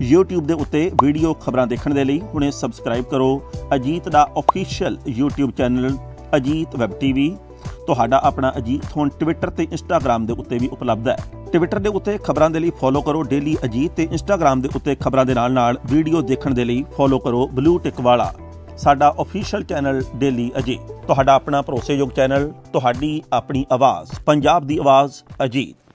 YouTube ਦੇ ਉੱਤੇ video ਖਬਰਾਂ ਦੇਖਣ ਦੇ ਲਈ ਹੁਣੇ ਸਬਸਕ੍ਰਾਈਬ ਕਰੋ ਅਜੀਤ ਦਾ official YouTube channel Ajit web TV ਤੁਹਾਡਾ ਆਪਣਾ ਅਜੀਤ ਹੁਣ ਟਵਿੱਟਰ ਤੇ ਇੰਸਟਾਗ੍ਰam ਦੇ ਉੱਤੇ ਵੀ ਉਪਲਬਧ ਹੈ। ਟਵਿੱਟਰ ਦੇ ਉੱਤੇ ਖਬਰਾਂ ਦੇ ਲਈ ਫੋਲੋ ਕਰੋ ਡੇਲੀ ਅਜੀਤ ਤੇ ਇੰਸਟਾਗ੍ਰam ਦੇ ਉੱਤੇ ਖਬਰਾਂ ਦੇ ਨਾਲ-ਨਾਲ ਵੀਡੀਓ ਦੇਖਣ ਦੇ ਲਈ ਫੋਲੋ ਕਰੋ ਬਲੂ ਟਿਕ ਵਾਲਾ। ਸਾਡਾ ਅਫੀਸ਼ੀਅਲ ਚੈਨਲ ਡੇਲੀ ਅਜੀਤ। ਤੁਹਾਡਾ ਆਪਣਾ ਭਰੋਸੇਯੋਗ ਚੈਨਲ ਤੁਹਾਡੀ ਆਪਣੀ ਆਵਾਜ਼, ਪੰਜਾਬ ਦੀ ਆਵਾਜ਼ ਅਜੀਤ।